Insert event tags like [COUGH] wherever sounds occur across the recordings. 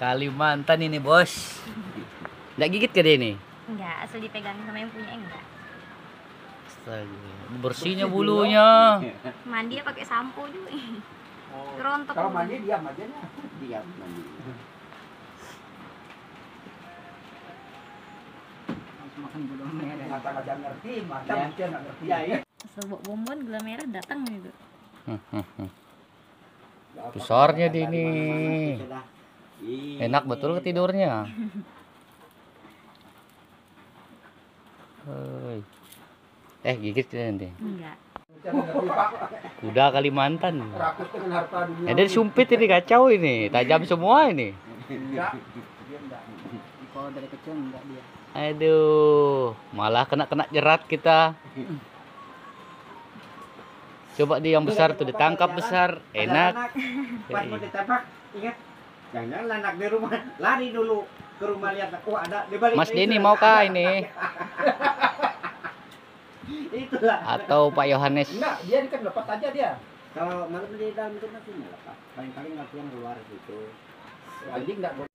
Kalimantan ini bos. Nggak gigit ke dia ini? Enggak, asal dipegang sama yang punya enggak. Astaga. Bersihnya bulunya. Mandi ya pakai sampo juga. Oh, Rontok. Kalau mandi diam aja nih. Diam mandi. makan gula merah Mata aja ngerti, mata Ya. mungkin nggak ngerti. ya Asal bawa bonbon gula merah datang gitu. Besarnya di ini. Ih, Enak betul tidurnya. Hei. Eh gigit nanti. Enggak. Kuda Kalimantan. Rakus dengan harta dunia. Eh dia sumpit ini kacau ini, tajam semua ini. Enggak. Dia enggak. kalau dari kecil enggak dia Aduh, malah kena-kena jerat kita. Coba di yang besar tuh ditangkap besar, enak. Pas mau ditembak, ingat jangan anak di rumah lari dulu ke rumah lihat oh ada di balik Mas ada mau kah ini? [LAUGHS] itulah Atau Pak Yohanes? Enggak, dia kan lepas aja dia. kalau malam di dalam itu nanti malah pak paling-paling nggak yang keluar gitu Anjing enggak boleh.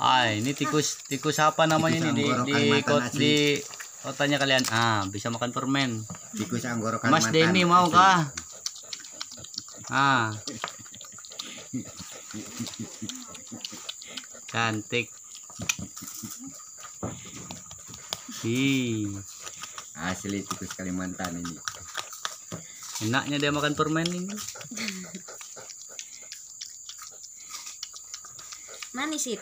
Ah, ini tikus tikus apa namanya Tikus ini di di kot di kotanya kalian. Ah, bisa makan permen. tikus anggoro Mas Denny mau kah? Ah. Cantik. Ih, asli tikus Kalimantan ini enaknya dia makan permen ini. Manis sih.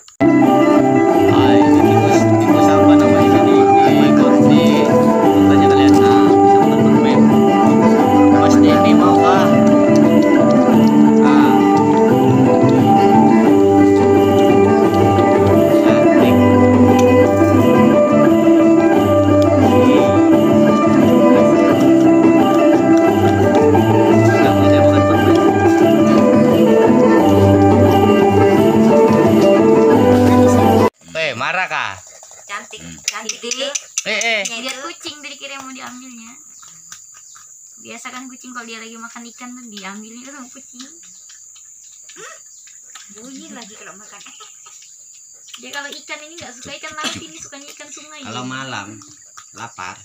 Marah kah? Cantik, cantik. Eh, eh. Dia kucing dari kira yang mau diambilnya. Biasa kan kucing kalau dia lagi makan ikan tuh diambilnya itu sama kucing. Hmm? Bunyi lagi kalau makan. Dia kalau ikan ini nggak suka ikan laut ini sukanya ikan sungai. kalau malam lapar